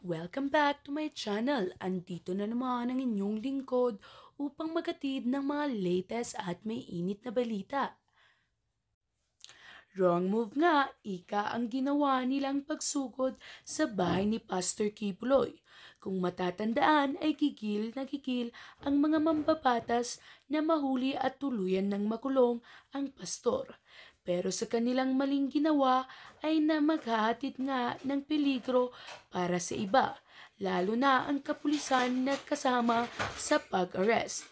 Welcome back to my channel. Andito na naman ang inyong lingkod upang magatid ng mga latest at may init na balita. Wrong move nga, ika ang ginawa nilang pagsugod sa bahay ni Pastor Kibuloy. Kung matatandaan ay gigil na gigil ang mga mambabatas na mahuli at tuluyan ng makulong ang pastor. Pero sa kanilang maling ginawa ay na maghahatid nga ng peligro para sa iba, lalo na ang kapulisan na kasama sa pag-arrest.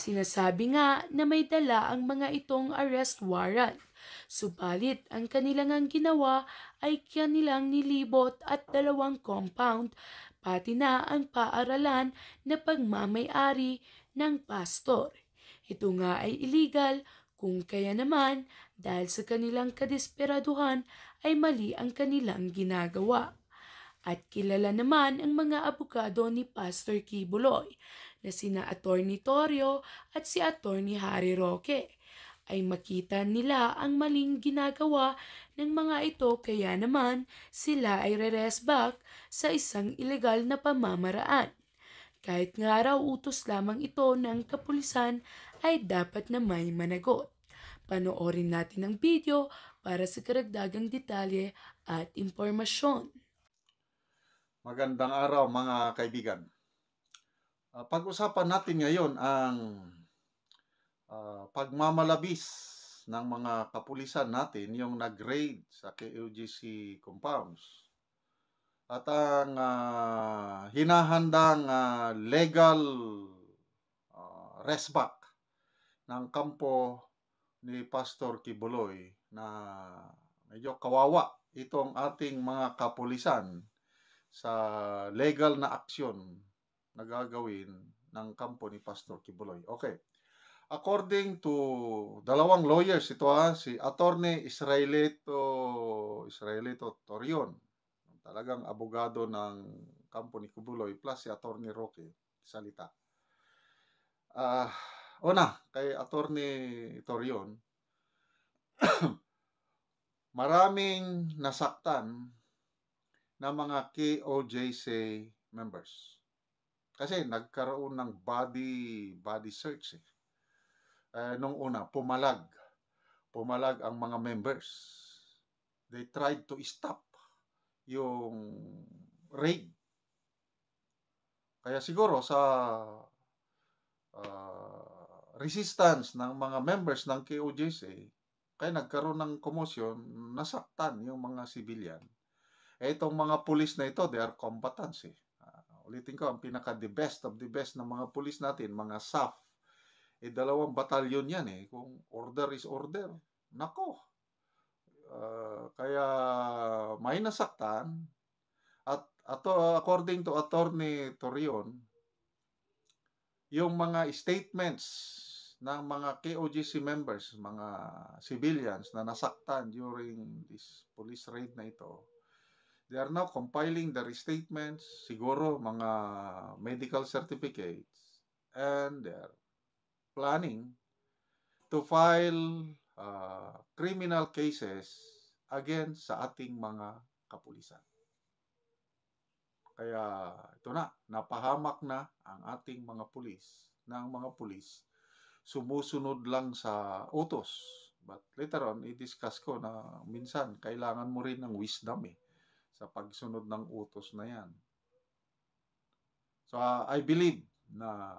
Sinasabi nga na may dala ang mga itong arrest warrant. Subalit ang kanilang ang ginawa ay kanilang nilibot at dalawang compound, pati na ang paaralan na pagmamayari ng pastor. Ito nga ay illegal kung kaya naman dahil sa kanilang kadesperaduhan ay mali ang kanilang ginagawa. At kilala naman ang mga abogado ni Pastor Kibuloy na sina Attorney Torio at si Attorney Harry Roque ay makita nila ang maling ginagawa ng mga ito kaya naman sila ay re-rest back sa isang ilegal na pamamaraan. Kahit nga raw utos lamang ito ng kapulisan ay dapat na may managot. Panoorin natin ang video para sa karagdagang detalye at impormasyon. Magandang araw mga kaibigan. Uh, pag-usapan natin ngayon ang uh, pagmamalabis ng mga kapulisan natin yung nag-raid sa KUGC compounds. At ang uh, hinahandang uh, legal uh, restback ng kampo ni Pastor Kibuloy na medyo kawawa itong ating mga kapulisan sa legal na aksyon na gagawin ng kampo ni Pastor Kibuloy. Okay. According to dalawang lawyers, ito ha, si Attorney Israelito, Israelito Torion, talagang abogado ng kampo ni Kibuloy, plus si Attorney Roque, salita. Ah, uh, una, kay Attorney Torion, maraming nasaktan na mga KOJC members. Kasi nagkaroon ng body body search eh. Uh, nung una, pumalag. Pumalag ang mga members. They tried to stop yung raid. Kaya siguro sa uh, resistance ng mga members ng KOJC, kaya nagkaroon ng komosyon, nasaktan yung mga civilian eh, itong mga pulis na ito, they are combatants eh. Uh, ulitin ko, ang pinaka the best of the best ng mga pulis natin, mga SAF, eh dalawang batalyon yan eh. Kung order is order, nako. Uh, kaya may nasaktan at ato according to attorney Torion yung mga statements ng mga KOGC members, mga civilians na nasaktan during this police raid na ito They are now compiling the restatements, siguro mga medical certificates, and they're planning to file uh, criminal cases against sa ating mga kapulisan. Kaya ito na, napahamak na ang ating mga pulis, ng mga pulis, sumusunod lang sa utos. But later on, i-discuss ko na minsan kailangan mo rin ng wisdom eh sa pagsunod ng utos na yan. So uh, I believe na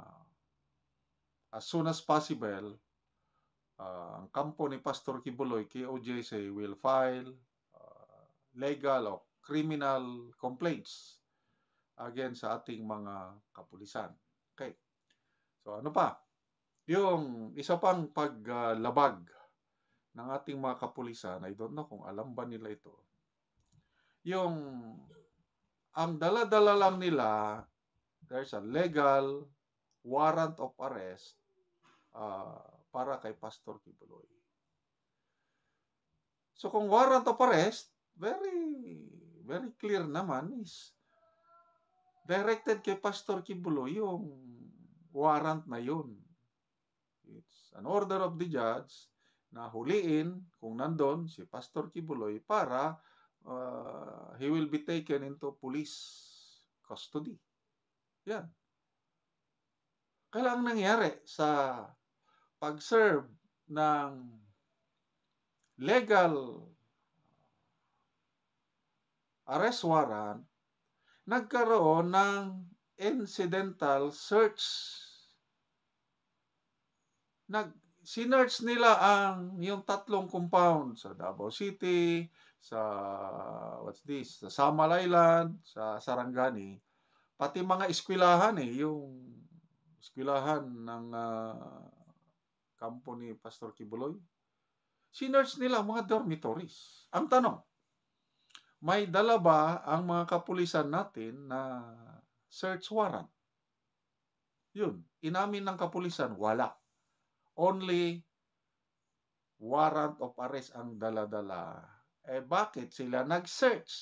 as soon as possible, uh, ang kampo ni Pastor Kibuloy, KOJC, will file uh, legal o criminal complaints against sa ating mga kapulisan. Okay. So ano pa? Yung isa pang paglabag uh, ng ating mga kapulisan, I don't know kung alam ba nila ito, yung ang dala-dala lang nila, there's a legal warrant of arrest uh, para kay Pastor Kibuloy. So kung warrant of arrest, very very clear naman is directed kay Pastor Kibuloy yung warrant na yun. An order of the judge na huliin kung nandun si Pastor Kibuloy para uh, he will be taken into police custody. Yan. Kailangan nangyari sa pag-serve ng legal arrest warrant, nagkaroon ng incidental search. Nag sinearch nila ang yung tatlong compound sa Davao City, sa what's this, sa Samal Island, sa Sarangani, pati mga eskwelahan eh, yung eskwelahan ng uh, ni Pastor Kibuloy. Sinearch nila mga dormitories. Ang tanong, may dala ba ang mga kapulisan natin na search warrant? Yun, inamin ng kapulisan, wala. Only warrant of arrest ang dala-dala. Eh bakit sila nag-search?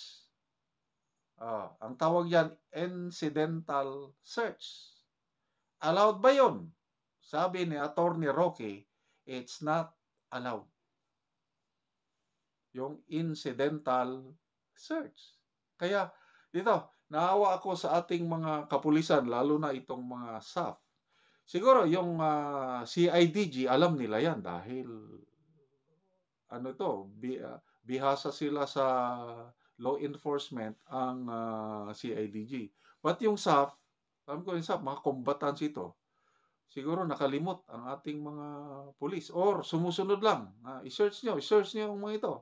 Ah, ang tawag yan, incidental search. Allowed ba yun? Sabi ni Attorney Roque, it's not allowed. Yung incidental search. Kaya dito, naawa ako sa ating mga kapulisan, lalo na itong mga SAF. Siguro yung uh, ah, CIDG, alam nila yan dahil ano to, bi, uh, bihasa sila sa law enforcement ang uh, ah, CIDG. But yung SAF, alam ko yung SAF, mga combatants ito, siguro nakalimot ang ating mga pulis or sumusunod lang. Uh, i-search nyo, i-search nyo yung mga ito.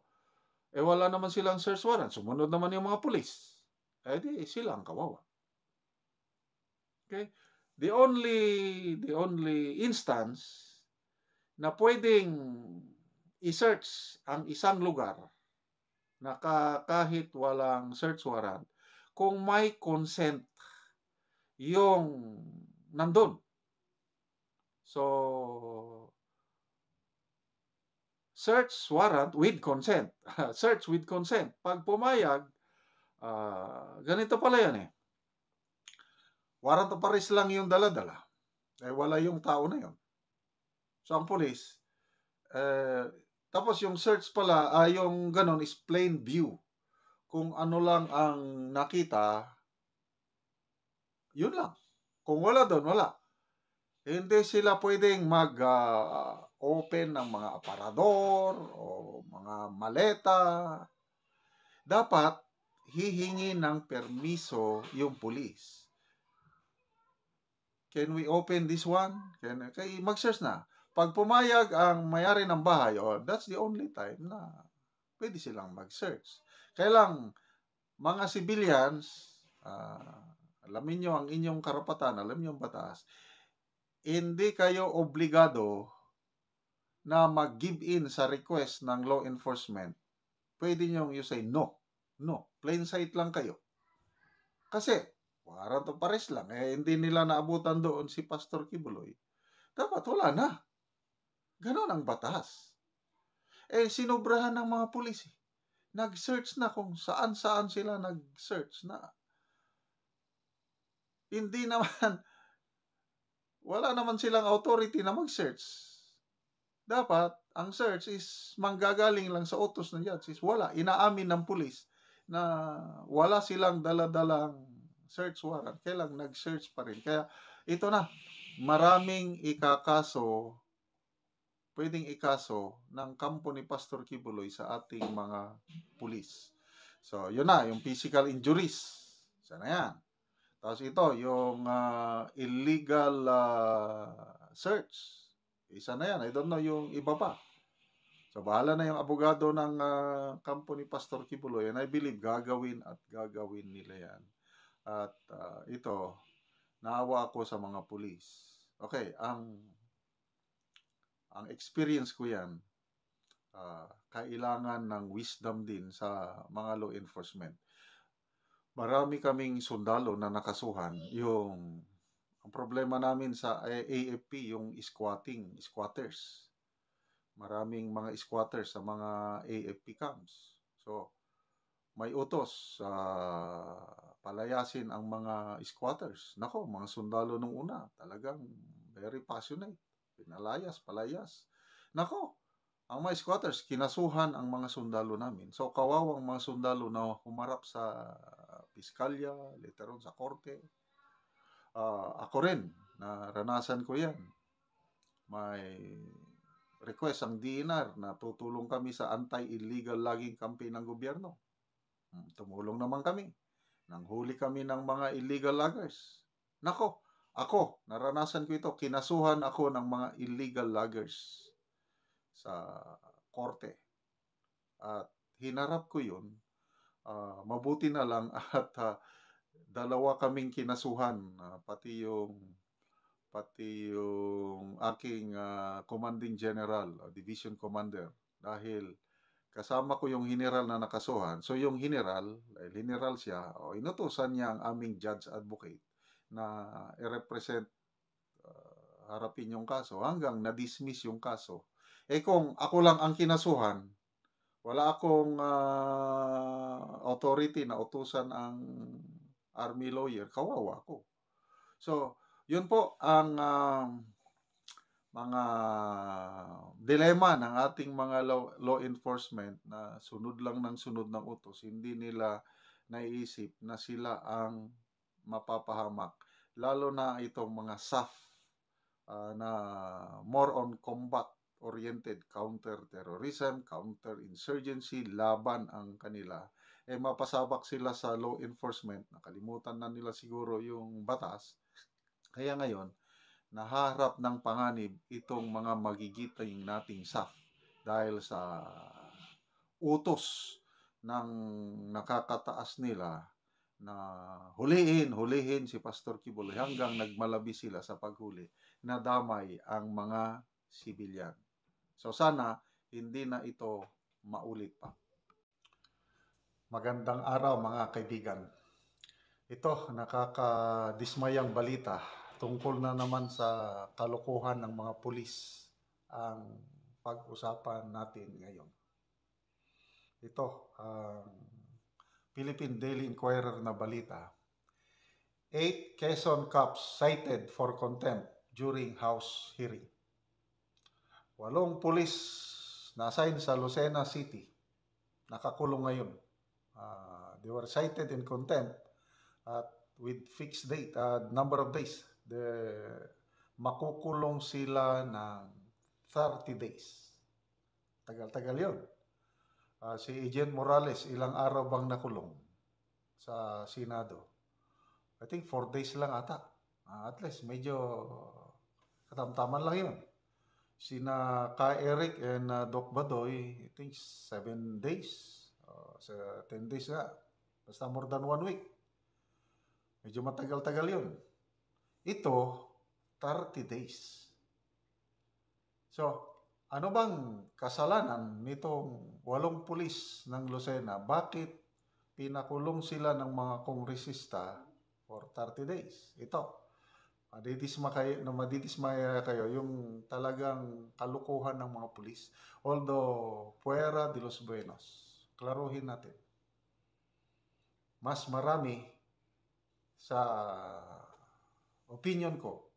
Eh wala naman silang search warrant. Sumunod naman yung mga pulis. Eh di sila ang kawawa. Okay? The only the only instance na pwedeng i-search ang isang lugar na kahit walang search warrant kung may consent yung nandun. So, search warrant with consent. search with consent. Pag pumayag, uh, ganito pala yan eh. Warrant of arrest lang yung dala-dala. Eh, wala yung tao na yun. So, ang police, eh, tapos yung search pala, ah, yung ganon is plain view. Kung ano lang ang nakita, yun lang. Kung wala doon, wala. Hindi sila pwedeng mag uh, open ng mga aparador o mga maleta. Dapat hihingi ng permiso yung pulis. Can we open this one? Can, kay mag-search na. Pag pumayag ang mayari ng bahay, oh, that's the only time na pwede silang mag-search. Kaya lang, mga civilians, uh, alamin nyo ang inyong karapatan, alam nyo ang batas, hindi kayo obligado na mag-give in sa request ng law enforcement, pwede nyo you say no. No. Plain sight lang kayo. Kasi, warrant of arrest lang. Eh, hindi nila naabutan doon si Pastor Kibuloy. Dapat wala na. Ganon ang batas. Eh, sinobrahan ng mga pulis. Eh. Nag-search na kung saan-saan sila nag-search na. Hindi naman, wala naman silang authority na mag-search dapat ang search is manggagaling lang sa utos ng judge wala. Inaamin ng pulis na wala silang daladalang search warrant. Kailang nag-search pa rin. Kaya ito na, maraming ikakaso, pwedeng ikaso ng kampo ni Pastor Kibuloy sa ating mga pulis. So, yun na, yung physical injuries. Sana yan. Tapos ito, yung uh, illegal uh, search isa na yan. I don't know yung iba pa. So, bahala na yung abogado ng uh, kampo ni Pastor Kibuloy. And I believe gagawin at gagawin nila yan. At uh, ito, naawa ako sa mga pulis. Okay, ang ang experience ko yan, uh, kailangan ng wisdom din sa mga law enforcement. Marami kaming sundalo na nakasuhan yung ang problema namin sa AFP, yung squatting, squatters. Maraming mga squatters sa mga AFP camps. So, may utos sa uh, palayasin ang mga squatters. Nako, mga sundalo nung una, talagang very passionate. Pinalayas, palayas. Nako, ang mga squatters, kinasuhan ang mga sundalo namin. So, kawawang mga sundalo na humarap sa piskalya, later on sa korte. Ah, ako rin, naranasan ko yan. May request ang DNR na tutulong kami sa anti-illegal logging campaign ng gobyerno. Hmm, Tumulong naman kami. Nanghuli kami ng mga illegal loggers. Nako, ako, naranasan ko ito. Kinasuhan ako ng mga illegal loggers sa korte. At hinarap ko yun. Ah, mabuti na lang at ah, dalawa kaming kinasuhan. Ah, pati yung pati yung aking ah, commanding general, ah, division commander. Dahil kasama ko yung general na nakasuhan. So yung general, dahil general siya, o inutusan niya ang aming judge advocate na i-represent ah, harapin yung kaso hanggang na-dismiss yung kaso. Eh kung ako lang ang kinasuhan, wala akong ah, authority na utusan ang army lawyer, kawawa ako. So, yun po ang ah, mga dilema ng ating mga law, law enforcement na sunod lang ng sunod ng utos. Hindi nila naiisip na sila ang mapapahamak. Lalo na itong mga SAF ah, na more on combat oriented counter-terrorism, counter-insurgency, laban ang kanila, eh mapasabak sila sa law enforcement. Nakalimutan na nila siguro yung batas. Kaya ngayon, naharap ng panganib itong mga magigiting nating SAF dahil sa utos ng nakakataas nila na hulihin, hulihin si Pastor Kibuloy hanggang nagmalabi sila sa paghuli na damay ang mga sibilyan. So sana hindi na ito maulit pa. Magandang araw mga kaibigan. Ito nakakadismayang balita tungkol na naman sa kalokohan ng mga pulis ang pag-usapan natin ngayon. Ito ang Philippine Daily Inquirer na balita. Eight Quezon cops cited for contempt during House hearing. Walong pulis na assign sa Lucena City nakakulong ngayon. Ah, they were cited in contempt at with fixed date, uh, number of days. The, makukulong sila ng 30 days. Tagal-tagal yun. Ah, si Agent Morales, ilang araw bang nakulong sa Senado? I think 4 days lang ata. Ah, at least medyo katamtaman lang yun. Sina Ka Eric and uh, Doc Badoy, I think 7 days. Uh, sa 10 days nga. Basta more than 1 week. Medyo matagal-tagal yun. Ito, 30 days. So, ano bang kasalanan nitong walong pulis ng Lucena? Bakit pinakulong sila ng mga kongresista for 30 days? Ito, madidisma kayo, na madidismaya kayo yung talagang kalukuhan ng mga pulis. Although, fuera de los buenos. Klaruhin natin. Mas marami sa opinion ko,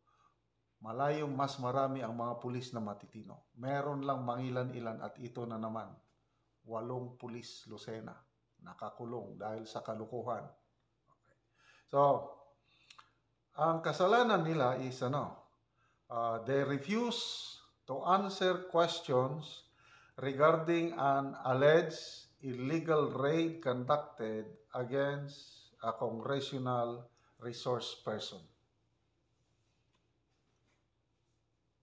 malayong mas marami ang mga pulis na matitino. Meron lang mangilan-ilan at ito na naman, walong pulis Lucena nakakulong dahil sa kalukuhan. Okay. So, ang kasalanan nila is ano, uh, they refuse to answer questions regarding an alleged illegal raid conducted against a congressional resource person.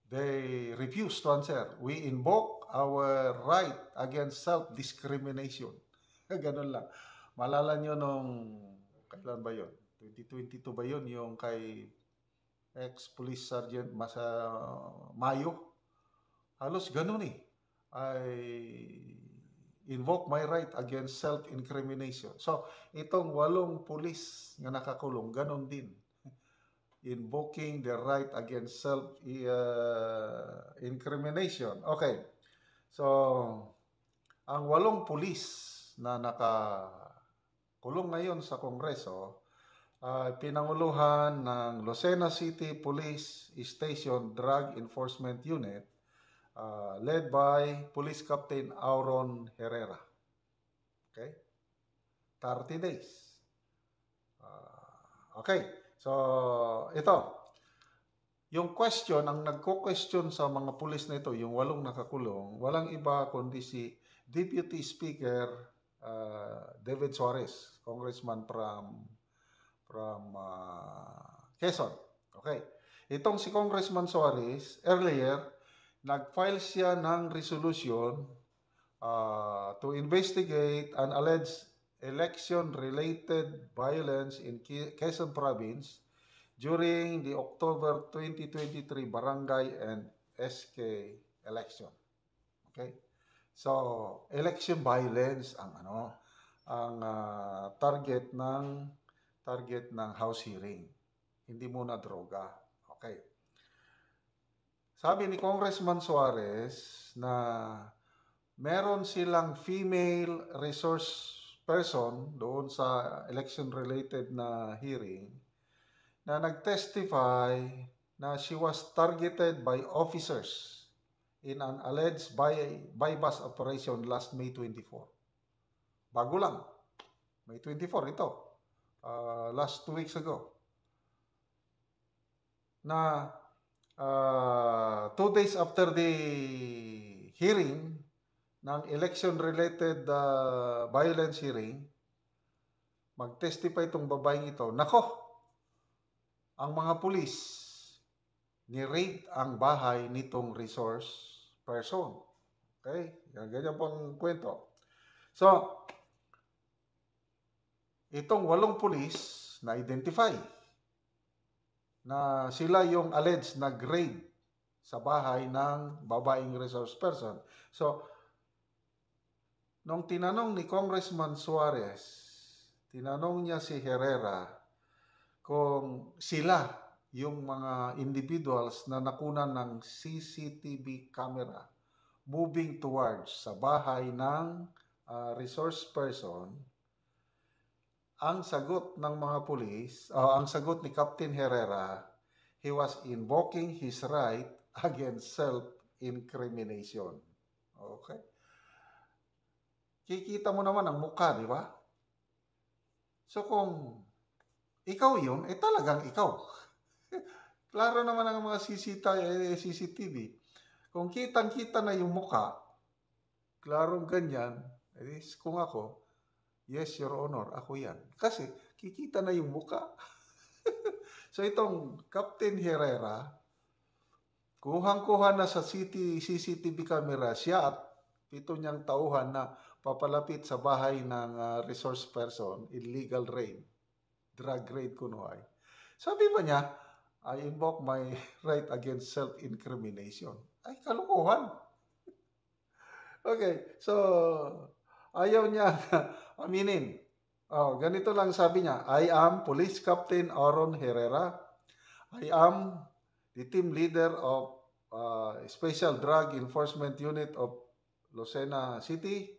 They refuse to answer. We invoke our right against self-discrimination. Ganun lang. Malala nyo nung, kailan ba yun? 2022 ba yun? Yung kay ex-police sergeant Masa Mayo. Halos ganun eh. I invoke my right against self-incrimination. So, itong walong pulis nga nakakulong, ganun din. Invoking the right against self-incrimination. Okay. So, ang walong pulis na nakakulong ngayon sa Kongreso, uh, pinanguluhan ng Lucena City Police Station Drug Enforcement Unit uh, led by Police Captain Auron Herrera. Okay? 30 days. Okay. So, ito. Yung question, ang nagko-question sa mga pulis na ito, yung walong nakakulong, walang iba kundi si Deputy Speaker uh, David Suarez, congressman from from uh, Quezon. Okay. Itong si Congressman Suarez, earlier, nag-file siya ng resolution uh, to investigate an alleged election-related violence in Quezon Province during the October 2023 barangay and SK election. Okay? So, election violence ang ano, ang ah, target ng target ng house hearing. Hindi muna droga. Okay. Sabi ni Congressman Suarez na meron silang female resource person doon sa election related na hearing na nag-testify na she was targeted by officers in an alleged buy, buy-bus operation last May 24. Bago lang. May 24 ito. Uh, last two weeks ago. Na uh, two days after the hearing ng election-related uh, violence hearing, mag-testify itong babaeng ito. Nako, ang mga pulis ni-raid ang bahay nitong resource person. Okay? Yan, ganyan pong kwento. So, itong walong pulis na identify na sila yung alleged nag-raid sa bahay ng babaeng resource person. So, nung tinanong ni Congressman Suarez, tinanong niya si Herrera kung sila yung mga individuals na nakunan ng CCTV camera moving towards sa bahay ng uh, resource person, ang sagot ng mga pulis, uh, ang sagot ni Captain Herrera, he was invoking his right against self-incrimination. Okay? Kikita mo naman ang mukha, di ba? So kung ikaw yun, eh talagang ikaw. Klaro naman ang mga CCTV. Kung kitang-kita na yung mukha, klarong ganyan, eh, kung ako, yes, Your Honor, ako yan. Kasi kikita na yung mukha. so itong Captain Herrera, kuhang-kuha na sa city, CCTV camera siya at pito niyang tauhan na papalapit sa bahay ng uh, resource person, illegal raid, drug raid kunuhay. Sabi ba niya, I invoke my right against self-incrimination. Ay, kalukuhan. okay, so, ayaw niya aminin. Oh, ganito lang sabi niya, I am Police Captain Aaron Herrera. I am the team leader of uh, Special Drug Enforcement Unit of Lucena City.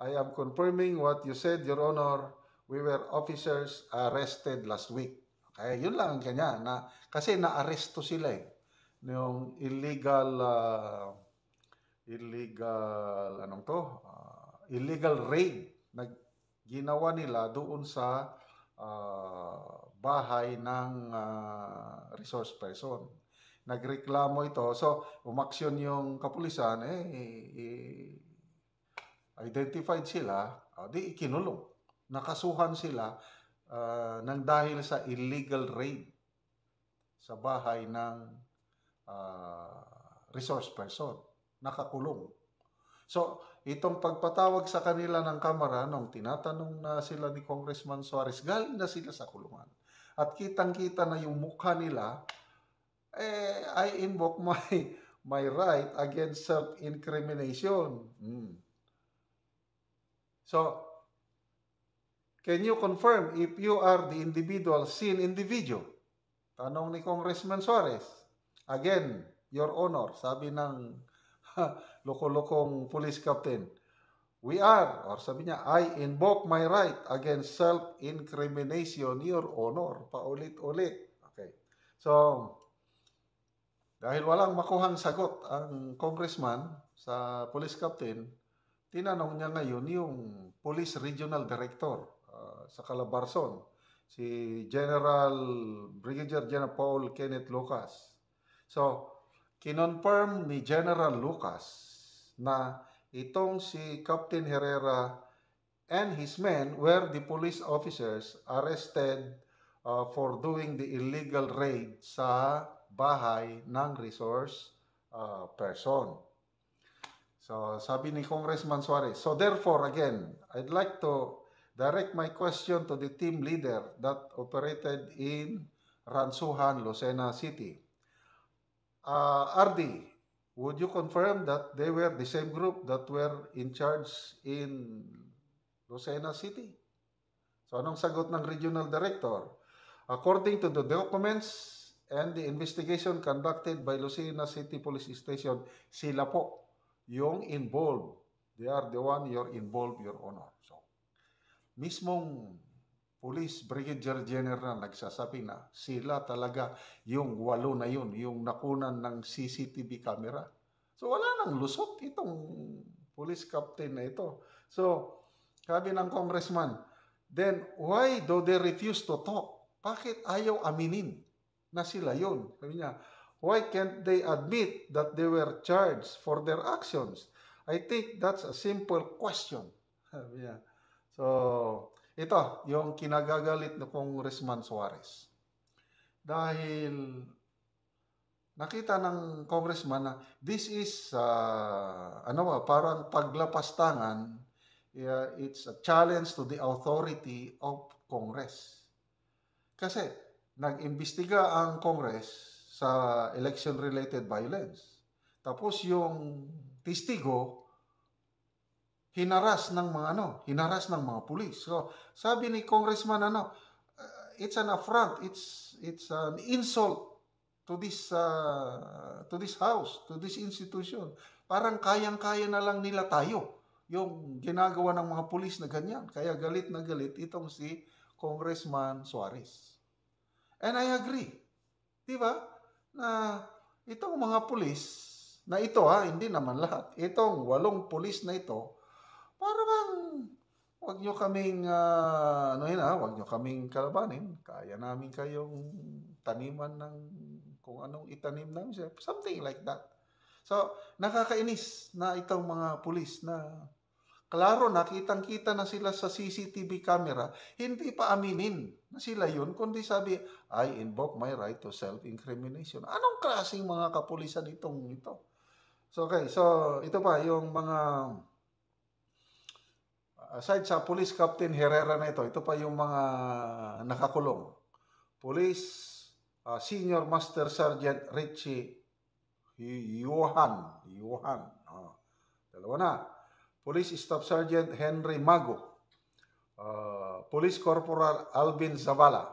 I am confirming what you said, Your Honor. We were officers arrested last week. Okay, yun lang ang kanya. Na, kasi na-aresto sila eh. Yung illegal, uh, illegal, anong to? Uh, illegal raid na ginawa nila doon sa uh, bahay ng uh, resource person. Nagreklamo ito. So, umaksyon yung kapulisan, eh, eh identified sila, uh, di ikinulong. Nakasuhan sila uh, nang dahil sa illegal raid sa bahay ng uh, resource person. Nakakulong. So, itong pagpatawag sa kanila ng kamera nung tinatanong na sila ni Congressman Suarez, galing na sila sa kulungan. At kitang-kita na yung mukha nila, eh, I invoke my my right against self-incrimination. Hmm. So, can you confirm if you are the individual seen in the video? Tanong ni Congressman Suarez. Again, Your Honor, sabi ng loko-lokong police captain, we are, or sabi niya, I invoke my right against self-incrimination, Your Honor. Paulit-ulit. Okay. So, dahil walang makuhang sagot ang congressman sa police captain, tinanong niya ngayon yung police regional director uh, sa Calabarzon, si General Brigadier General Paul Kenneth Lucas. So, kinonfirm ni General Lucas na itong si Captain Herrera and his men were the police officers arrested uh, for doing the illegal raid sa bahay ng resource uh, person. So, sabi ni Congressman Suarez, so therefore, again, I'd like to direct my question to the team leader that operated in Ransuhan, Lucena City. Uh, RD, would you confirm that they were the same group that were in charge in Lucena City? So, anong sagot ng regional director? According to the documents and the investigation conducted by Lucena City Police Station, sila po yung involved. They are the one you're involved, Your Honor. So, mismong Police Brigadier General nagsasabi na sila talaga yung walo na yun, yung nakunan ng CCTV camera. So, wala nang lusot itong police captain na ito. So, sabi ng congressman, then why do they refuse to talk? Bakit ayaw aminin na sila yun? Sabi niya, why can't they admit that they were charged for their actions? I think that's a simple question. Niya. So, ito, yung kinagagalit na Congressman Suarez. Dahil nakita ng congressman na this is, uh, ano ba, parang paglapastangan, uh, it's a challenge to the authority of Congress. Kasi, nag-imbestiga ang Congress sa election-related violence. Tapos yung testigo, hinaras ng mga ano, hinaras ng mga pulis. So, sabi ni Congressman ano, uh, it's an affront, it's it's an insult to this uh, to this house, to this institution. Parang kayang-kaya na lang nila tayo yung ginagawa ng mga pulis na ganyan. Kaya galit na galit itong si Congressman Suarez. And I agree. Di ba? Na itong mga pulis na ito ha, hindi naman lahat. Itong walong pulis na ito, para bang wag nyo kaming, uh, ano yun ha, wag nyo kaming kalabanin. Kaya namin kayong taniman ng kung anong itanim namin. Something like that. So, nakakainis na itong mga pulis na Klaro, nakitang-kita na sila sa CCTV camera, hindi pa aminin na sila yun, kundi sabi, I invoke my right to self-incrimination. Anong klaseng mga kapulisan itong ito? So, okay, so ito pa, yung mga, aside sa Police Captain Herrera na ito, ito pa yung mga nakakulong. Police uh, Senior Master Sergeant Richie Johan. Johan. Uh, dalawa na. Police Staff Sergeant Henry Mago, uh, Police Corporal Alvin Zavala,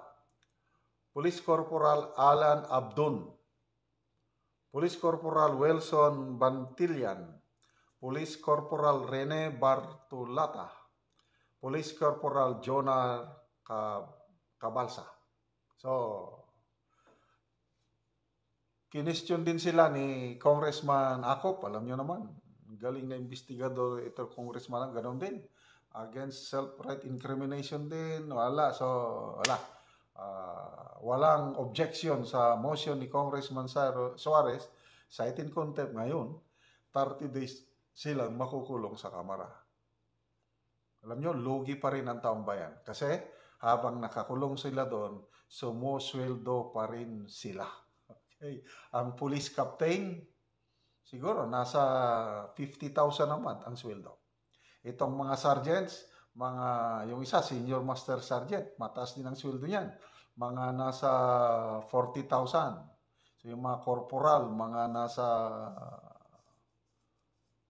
Police Corporal Alan Abdun, Police Corporal Wilson Bantillan, Police Corporal Rene Bartulata, Police Corporal Jonah Cabalsa. So, kinestyon din sila ni Congressman Akop, alam nyo naman, galing na investigador ito congressman ganon din. Against self-right incrimination din. Wala. So wala. Uh, walang objection sa motion ni Congressman Suarez cite in contempt ngayon. 30 days silang makukulong sa kamara. Alam nyo lugi pa rin ang taong bayan. Kasi habang nakakulong sila doon sumusweldo pa rin sila. Okay. Ang police captain siguro nasa 50,000 a month ang sweldo. Itong mga sergeants, mga yung isa senior master sergeant, mataas din ang sweldo niyan. Mga nasa 40,000. So yung mga corporal, mga nasa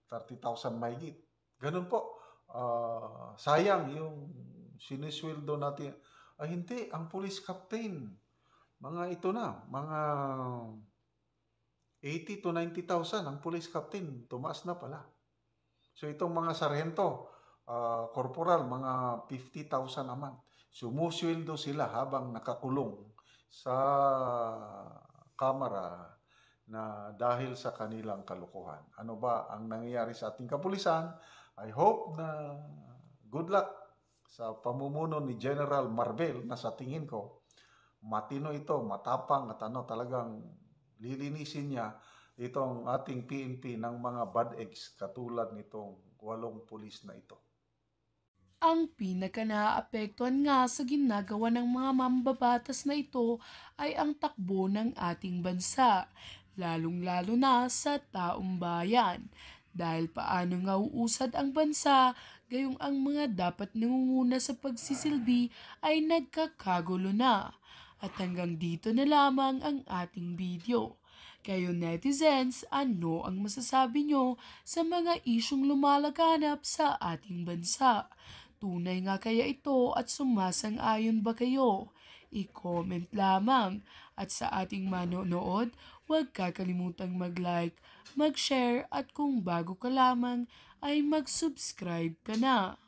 30,000 mahigit. Ganun po. Uh, sayang yung sinisweldo natin. Ay hindi, ang police captain, mga ito na, mga 80 to 90,000 ang police captain, tumaas na pala. So itong mga sarhento, uh, corporal, mga 50,000 a month. Sumusweldo sila habang nakakulong sa kamera na dahil sa kanilang kalukuhan. Ano ba ang nangyayari sa ating kapulisan? I hope na good luck sa pamumuno ni General Marvel na sa tingin ko matino ito, matapang at ano talagang lilinisin niya itong ating PNP ng mga bad eggs katulad nitong walong pulis na ito. Ang pinaka naaapektuhan nga sa ginagawa ng mga mambabatas na ito ay ang takbo ng ating bansa, lalong-lalo na sa taong bayan. Dahil paano nga uusad ang bansa, gayong ang mga dapat nangunguna sa pagsisilbi ay nagkakagulo na. At hanggang dito na lamang ang ating video. Kayo netizens, ano ang masasabi nyo sa mga isyong lumalaganap sa ating bansa? Tunay nga kaya ito at sumasang-ayon ba kayo? I-comment lamang. At sa ating manonood, huwag kakalimutang mag-like, mag-share at kung bago ka lamang ay mag-subscribe ka na.